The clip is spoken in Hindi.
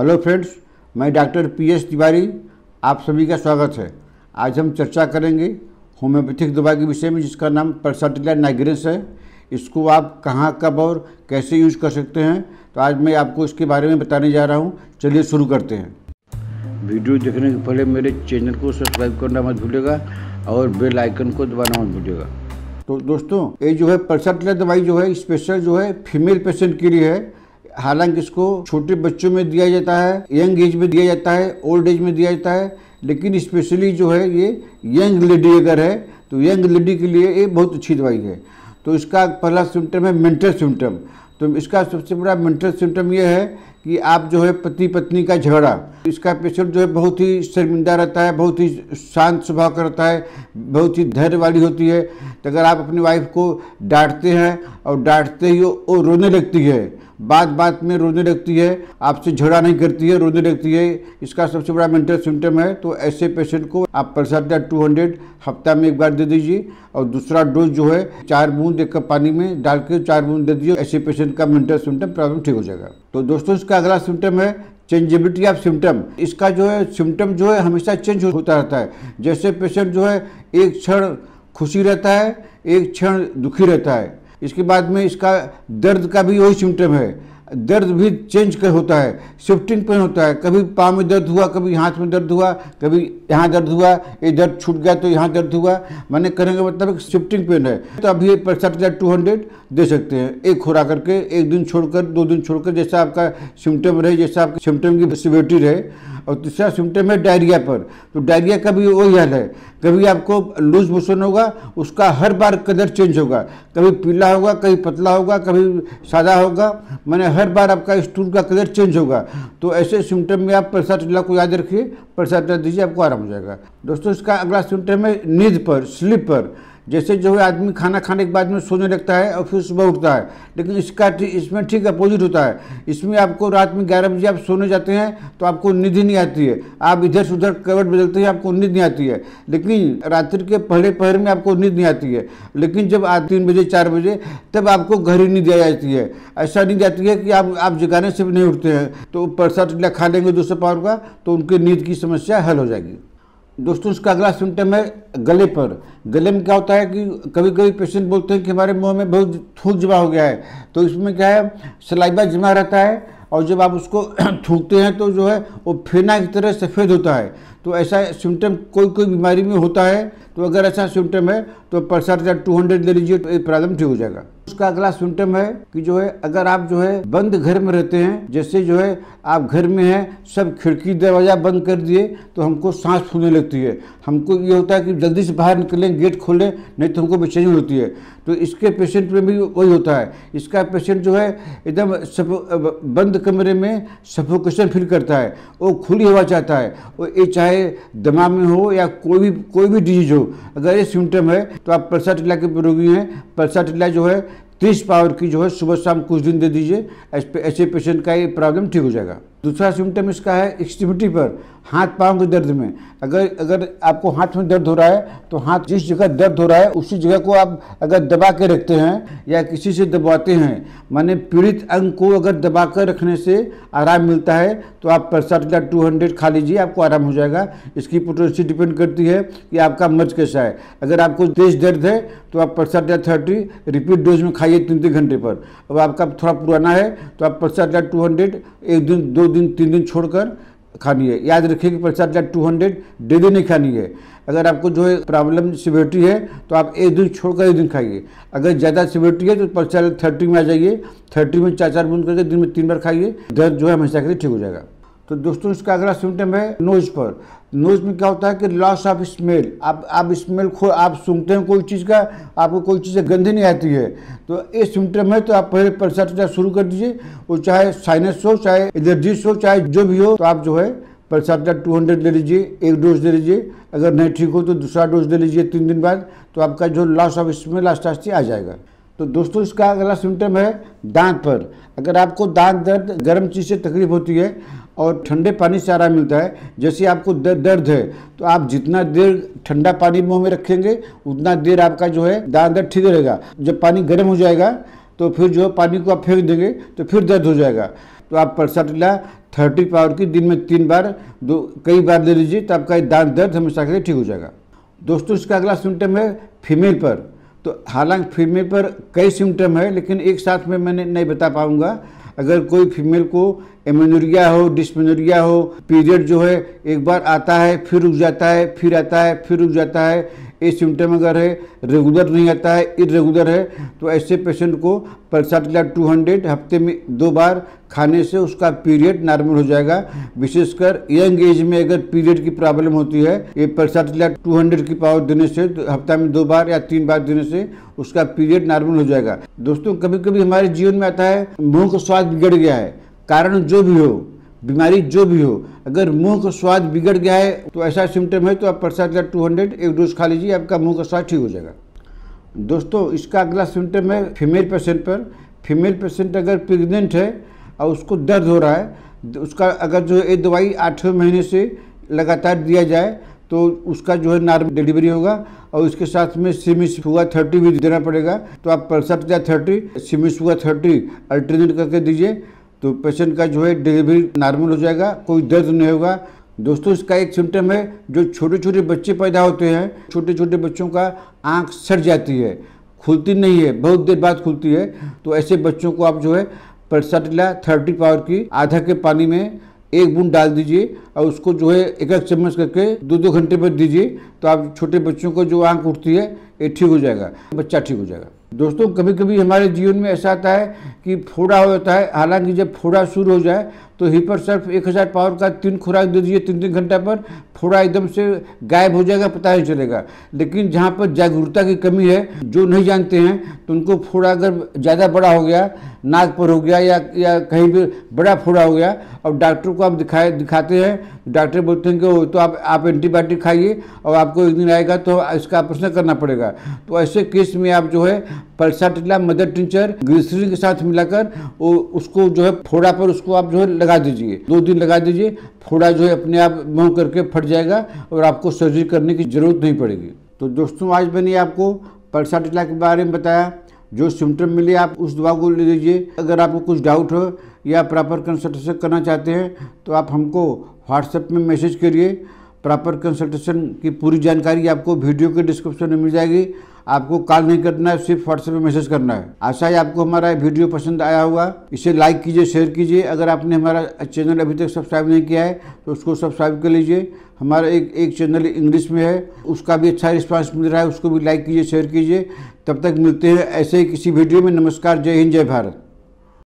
हेलो फ्रेंड्स मैं डॉक्टर पी एस तिवारी आप सभी का स्वागत है। आज हम चर्चा करेंगे होम्योपैथिक दवा के विषय में जिसका नाम परसाटिला नाइग्रेस है। इसको आप कहाँ कब और कैसे यूज़ कर सकते हैं तो आज मैं आपको इसके बारे में बताने जा रहा हूँ। चलिए शुरू करते हैं। वीडियो देखने के पहले मेरे चैनल को सब्सक्राइब करना मत भूलिएगा और बेल आइकन को दबाना मत भूलिएगा। तो दोस्तों ये जो है परसाटिला दवाई जो है स्पेशल जो है फीमेल पेशेंट के लिए है। हालाँकि इसको छोटे बच्चों में दिया जाता है, यंग एज में दिया जाता है, ओल्ड एज में दिया जाता है, लेकिन स्पेशली जो है ये यंग लेडी अगर है तो यंग लेडी के लिए ये बहुत अच्छी दवाई है। तो इसका पहला सिम्टम है मेंटल सिम्टम तो इसका सबसे बड़ा मेंटल सिम्टम ये है कि आप जो है पति पत्नी का झगड़ा, इसका पेशेंट जो है बहुत ही शर्मिंदा रहता है, बहुत ही शांत स्वभाव का रहता है, बहुत ही धैर्य वाली होती है। तो अगर आप अपनी वाइफ को डांटते हैं और डांटते ही वो रोने लगती है बात बात में रोने लगती है, आपसे झगड़ा नहीं करती है, रोने लगती है। इसका सबसे बड़ा मेंटल सिम्टम है तो ऐसे पेशेंट को आप प्रसाद टू हंड्रेड हफ़्ता में एक बार दे दीजिए और दूसरा डोज जो है, चार बूंद एक कप पानी में डाल के चार बूंद दे दीजिए, ऐसे पेशेंट का मेंटल सिम्टम प्रॉब्लम ठीक हो जाएगा। तो दोस्तों, इसका अगला सिम्टम है चेंजेबिलिटी ऑफ़ सिम्टम इसका जो है सिम्टम जो है, हमेशा चेंज होता रहता है। जैसे पेशेंट जो है, एक क्षण खुशी रहता है, एक क्षण दुखी रहता है। इसके बाद में इसका दर्द का भी वही सिम्टम है। दर्द भी चेंज कर होता है। शिफ्टिंग पेन होता है। कभी पाँव में दर्द हुआ, कभी हाथ में दर्द हुआ, कभी यहाँ दर्द हुआ, ये दर्द छूट गया तो यहाँ दर्द हुआ। मैंने कहने का मतलब शिफ्टिंग पेन है। तो अभी पैंसठ हज़ार टू हंड्रेड दे सकते हैं। एक खुरा करके एक दिन छोड़कर, दो दिन छोड़कर जैसा आपका सिम्टम रहे, जैसा आपके सिम्टम की सिविटी रहे। और तीसरा सिम्टम है डायरिया पर। तो डायरिया का भी वही हाल है। कभी आपको लूज मोशन होगा, उसका हर बार कलर चेंज होगा। कभी पीला होगा, कभी पतला होगा, कभी सादा होगा, मैंने हर बार आपका स्टूल का कलर चेंज होगा। तो ऐसे सिम्टम में आप प्रसाद टिल्ला को याद रखिए, प्रसाद दीजिए, आपको आराम हो जाएगा। दोस्तों, इसका अगला सिम्टम है नींद पर स्लीप पर जैसे जो है आदमी खाना खाने के बाद में सोने लगता है और फिर सुबह उठता है, लेकिन इसका इसमें ठीक अपोजिट होता है। इसमें आपको रात में ग्यारह बजे आप सोने जाते हैं तो आपको नींद ही नहीं आती है। आप इधर से उधर कवर बदलते हैं, आपको नींद नहीं आती है। लेकिन रात्रि के पहले पहर में आपको नींद नहीं आती है। लेकिन जब आज तीन बजे, चार बजे, तब आपको घर ही नींद आ जाती है। ऐसा नींद आती है कि आप आप जगाने से भी नहीं उठते हैं। तो परसा टिल्ला खा लेंगे दूसरे पावर का तो उनकी नींद की समस्या हल हो जाएगी। दोस्तों, इसका अगला सिम्टम है गले पर। गले में क्या होता है कि कभी कभी पेशेंट बोलते हैं कि हमारे मुँह में बहुत थूक जमा हो गया है। तो इसमें क्या है सलाइबा जमा रहता है और जब आप उसको थूकते हैं तो जो है वो फेना की तरह सफ़ेद होता है। तो ऐसा सिम्टम कोई कोई बीमारी में होता है तो अगर ऐसा सिम्टम है तो परसाठ हज़ार टू हंड्रेड ले लीजिए तो प्रॉब्लम ठीक हो जाएगा। उसका अगला सिम्टम है कि जो है, अगर आप जो है बंद घर में रहते हैं, जैसे जो है, आप घर में हैं, सब खिड़की दरवाज़ा बंद कर दिए तो हमको सांस फूलने लगती है। हमको ये होता है कि जल्दी से बाहर निकलें, गेट खोलें, नहीं तो हमको बेचैनी होती है। तो इसके पेशेंट में भी वही होता है। इसका पेशेंट जो है, एकदम बंद कमरे में सफोकेशन फील करता है। वो खुली हवा चाहता है। वो ये चाहे दमा में हो या कोई भी कोई भी डिज़ीज़ हो, अगर ये सिम्टम है तो आप परसा टिल्ला के रोगी हैं। परसा टिल्ला जो है, तीस पावर की जो है, सुबह शाम कुछ दिन दे दीजिए, ऐसे पेशेंट का ये प्रॉब्लम ठीक हो जाएगा। दूसरा सिम्टम इसका है एक्सटिविटी पर। हाथ पाँव के दर्द में। अगर अगर आपको हाथ में दर्द हो रहा है तो हाथ जिस जगह दर्द हो रहा है, उसी जगह को आप अगर दबा के रखते हैं या किसी से दबाते हैं, माने पीड़ित अंग को अगर दबा कर रखने से आराम मिलता है तो आप परसाटिला टू हंड्रेड खा लीजिए, आपको आराम हो जाएगा। इसकी पोटेंसी डिपेंड करती है कि आपका मर्ज कैसा है। अगर आपको तेज दर्द है तो आप परसाटिला थर्टी रिपीट डोज में खाइए तीन तीन घंटे पर। अब आपका थोड़ा पुराना है तो आप परसाटिला टू हंड्रेड एक दिन, दो दिन, तीन दिन छोड़कर खानी है। याद रखिए कि प्रसाद लाइट टू हंड्रेड डेली नहीं खानी है। अगर आपको जो है प्रॉब्लम सिवियरिटी है तो आप एक दिन छोड़कर एक दिन खाइए। अगर ज़्यादा सिवियरिटी है तो प्रसाद थर्टी में आ जाइए। थर्टी में चार चार बूंद करके दिन में तीन बार खाइए। दर्द जो है हमेशा के लिए ठीक हो जाएगा। तो दोस्तों, इसका अगला सिम्टम है नोज़ पर। नोज़ में क्या होता है कि लॉस ऑफ़ स्मेल आप आप स्मेल खो, आप सुनते हैं कोई चीज़ का, आपको कोई चीज़ गंदी नहीं आती है। तो ये सिम्टम है तो आप पहले परसा शुरू कर दीजिए, वो चाहे साइनस हो, चाहे एलर्जिस हो, चाहे जो भी हो तो आप जो है परसाटा टू हंड्रेड ले लीजिए, एक डोज दे लीजिए। अगर नहीं ठीक हो तो दूसरा डोज दे लीजिए तीन दिन बाद तो आपका जो लॉस ऑफ़ स्मेल आस्ते आस्ते आ जाएगा। तो दोस्तों, इसका अगला सिम्टम है दांत पर। अगर आपको दांत दर्द, गर्म चीज़ से तकलीफ़ होती है और ठंडे पानी से आराम मिलता है, जैसे आपको दर्द है तो आप जितना देर ठंडा पानी मुँह में रखेंगे, उतना देर आपका जो है दांत दर्द ठीक रहेगा। जब पानी गर्म हो जाएगा तो फिर जो है पानी को आप फेंक देंगे तो फिर दर्द हो जाएगा। तो आप परसाटिला थर्टी पावर की दिन में तीन बार, दो, कई बार ले लीजिए तो आपका दांत दर्द हमेशा के लिए ठीक हो जाएगा। दोस्तों, इसका अगला सिम्टम है फीमेल पर। तो हालाँकि फीमेल पर कई सिम्टम है, लेकिन एक साथ में मैंने नहीं बता पाऊँगा। अगर कोई फीमेल को एमेनोरिया हो डिस्मेनोरिया हो, पीरियड जो है, एक बार आता है, फिर रुक जाता है, फिर आता है, फिर रुक जाता है ये सिम्टम अगर है रेगुलर नहीं आता है इरेगुलर है तो ऐसे पेशेंट को पर्साटिला टू हंड्रेड हफ़्ते में दो बार खाने से उसका पीरियड नॉर्मल हो जाएगा। विशेषकर यंग एज में अगर पीरियड की प्रॉब्लम होती है, ये पर्साटिल टू हंड्रेड की पावर देने से तो हफ़्ता में दो बार या तीन बार देने से उसका पीरियड नॉर्मल हो जाएगा। दोस्तों कभी कभी हमारे जीवन में आता है, मुँह का स्वाद बिगड़ गया है, कारण जो भी हो बीमारी जो भी हो, अगर मुँह का स्वाद बिगड़ गया है तो ऐसा सिम्टम है तो आप प्रसाद का टू हंड्रेड एक डोज खा लीजिए, आपका मुँह का स्वाद ठीक हो जाएगा। दोस्तों, इसका अगला सिम्टम है फीमेल पेशेंट पर। फीमेल पेशेंट अगर प्रेग्नेंट है और उसको दर्द हो रहा है उसका अगर जो ये दवाई आठवें महीने से लगातार दिया जाए तो उसका जो है नॉर्मल डिलीवरी होगा और उसके साथ में सीमिस हुआ थर्टी भी देना पड़ेगा। तो आप पलसठ या थर्टी सीमिस हुआ थर्टी अल्टरनेट करके दीजिए। तो पेशेंट का जो है डिलीवरी नॉर्मल हो जाएगा, कोई दर्द नहीं होगा। दोस्तों, इसका एक सिम्टम है, जो छोटे छोटे बच्चे पैदा होते हैं छोटे छोटे बच्चों का आँख सट जाती है, खुलती नहीं है, बहुत देर बाद खुलती है। तो ऐसे बच्चों को आप जो है परसटला थर्टी पावर की आधा के पानी में एक बूंद डाल दीजिए और उसको जो है एक एक चम्मच करके दो दो घंटे पर दीजिए तो आप छोटे बच्चों को जो आँख उठती है, ये ठीक हो जाएगा, बच्चा ठीक हो जाएगा। दोस्तों कभी कभी हमारे जीवन में ऐसा आता है कि फोड़ा हो जाता है, हालाँकि जब फोड़ा शुरू हो जाए तो हिपर सर्फ एक हज़ार पावर का तीन खुराक दे दीजिए तीन तीन घंटा पर फोड़ा एकदम से गायब हो जाएगा, पता नहीं चलेगा। लेकिन जहाँ पर जागरूकता की कमी है, जो नहीं जानते हैं तो उनको फोड़ा अगर ज़्यादा बड़ा हो गया नाक पर हो गया या या कहीं भी बड़ा फोड़ा हो गया और डॉक्टर को आप दिखाए, दिखाते हैं, डॉक्टर बोलते हैं कि तो आप आप एंटीबायोटिक खाइए, और आपको एक दिन आएगा तो इसका ऑपरेशन करना पड़ेगा। तो ऐसे केस में आप जो है पल्सा टिकला मदर टिंचर ग्लिसरीन के साथ मिलाकर, वो उसको जो है फोड़ा पर उसको आप जो है लगा दीजिए। दो दिन लगा दीजिए, फोड़ा जो है अपने आप मुँह करके फट जाएगा और आपको सर्जरी करने की ज़रूरत नहीं पड़ेगी। तो दोस्तों, आज मैंने आपको पल्सा टिकला के बारे में बताया। जो सिम्टम मिले आप उस दवा को ले लीजिए। अगर आपको कुछ डाउट हो या प्रॉपर कंसल्टेशन करना चाहते हैं तो आप हमको व्हाट्सएप में मैसेज करिए। प्रॉपर कंसल्टेशन की पूरी जानकारी आपको वीडियो के डिस्क्रिप्शन में मिल जाएगी। आपको कॉल नहीं करना है, सिर्फ़ व्हाट्सएप में मैसेज करना है। आशा है आपको हमारा वीडियो पसंद आया होगा। इसे लाइक कीजिए शेयर कीजिए। अगर आपने हमारा चैनल अभी तक सब्सक्राइब नहीं किया है तो उसको सब्सक्राइब कर लीजिए। हमारा एक एक चैनल इंग्लिश में है, उसका भी अच्छा रिस्पांस मिल रहा है, उसको भी लाइक कीजिए शेयर कीजिए। तब तक मिलते हैं ऐसे ही किसी वीडियो में। नमस्कार, जय हिंद, जय भारत।